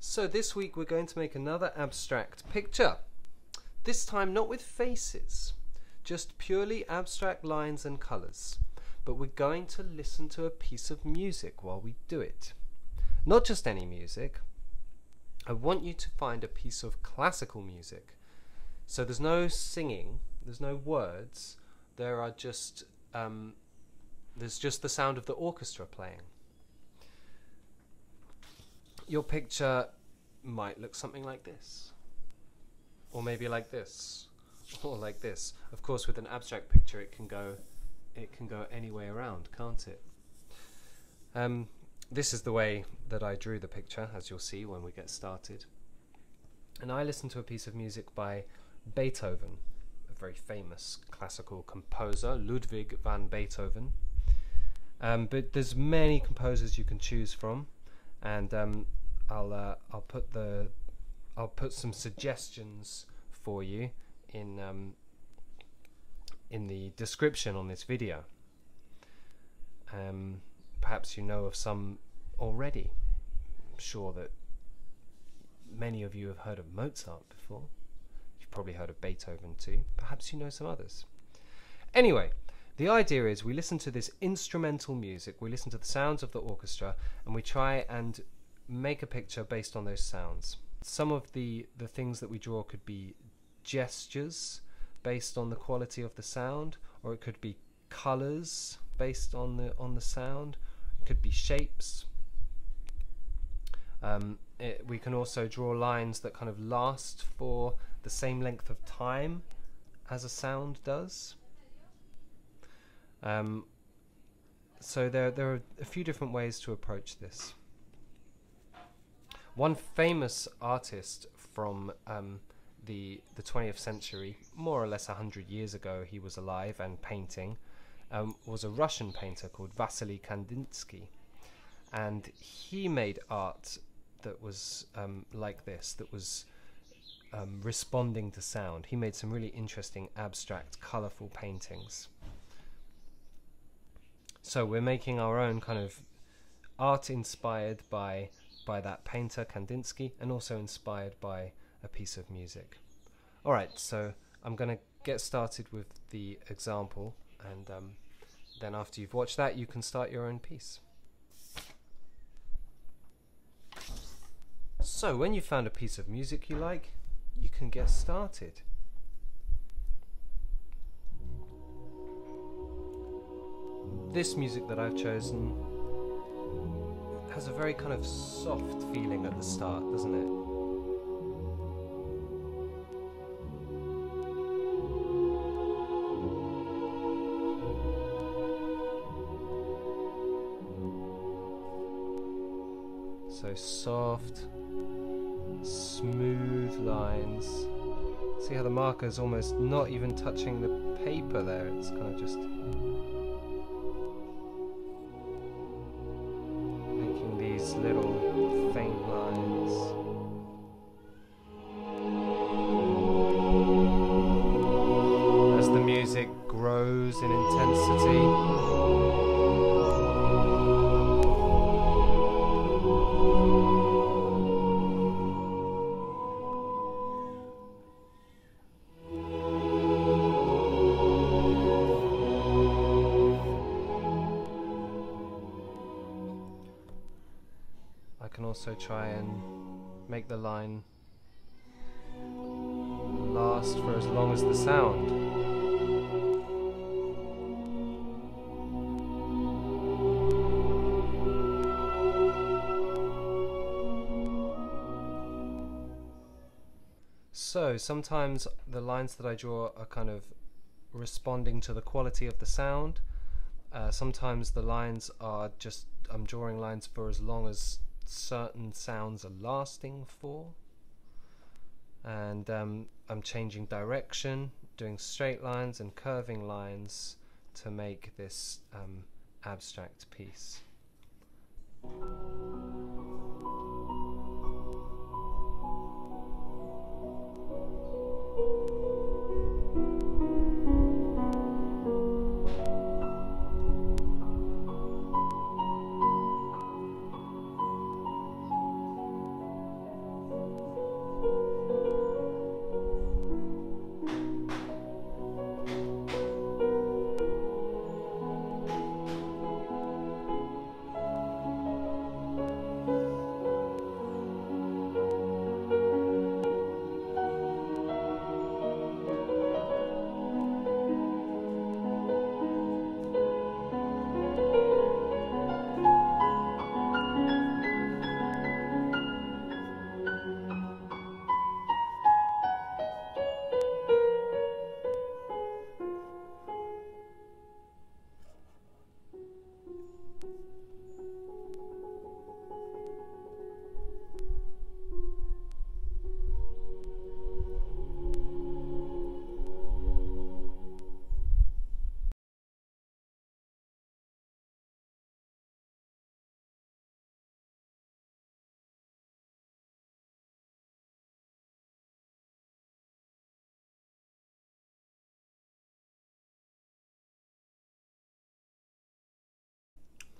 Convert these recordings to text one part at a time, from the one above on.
So this week we're going to make another abstract picture. This time not with faces, just purely abstract lines and colours. But we're going to listen to a piece of music while we do it. Not just any music. I want you to find a piece of classical music. So there's no singing, there's no words. There are just um, there's just the sound of the orchestra playing. Your picture might look something like this, or maybe like this, or like this. Of course, with an abstract picture, it can go, it can go any way around, can't it? Um, this is the way that I drew the picture, as you'll see when we get started. And I listened to a piece of music by Beethoven, a very famous classical composer, Ludwig van Beethoven. Um, but there's many composers you can choose from, and um, I'll uh, I'll put the I'll put some suggestions for you in um, in the description on this video. Um, perhaps you know of some already. I'm sure that many of you have heard of Mozart before. You've probably heard of Beethoven too. Perhaps you know some others. Anyway, the idea is we listen to this instrumental music, we listen to the sounds of the orchestra, and we try and make a picture based on those sounds. Some of the, the things that we draw could be gestures based on the quality of the sound, or it could be colors based on the on the sound. It could be shapes. Um, it, we can also draw lines that kind of last for the same length of time as a sound does. Um, so there there are a few different ways to approach this. One famous artist from um, the the 20th century, more or less 100 years ago, he was alive and painting, um, was a Russian painter called Vasily Kandinsky. And he made art that was um, like this, that was um, responding to sound. He made some really interesting, abstract, colourful paintings. So we're making our own kind of art inspired by by that painter Kandinsky and also inspired by a piece of music. Alright, so I'm going to get started with the example and um, then after you've watched that you can start your own piece. So when you've found a piece of music you like, you can get started. This music that I've chosen has a very kind of soft feeling at the start, doesn't it? So soft, smooth lines. See how the marker's almost not even touching the paper there, it's kind of just grows in intensity. I can also try and make the line last for as long as the sound. So sometimes the lines that I draw are kind of responding to the quality of the sound. Uh, sometimes the lines are just I'm drawing lines for as long as certain sounds are lasting for. And um, I'm changing direction, doing straight lines and curving lines to make this um, abstract piece.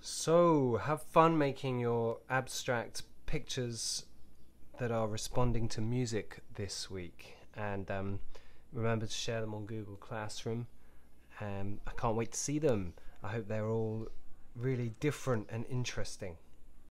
So, have fun making your abstract pictures that are responding to music this week. And um, remember to share them on Google Classroom. Um, I can't wait to see them. I hope they're all really different and interesting.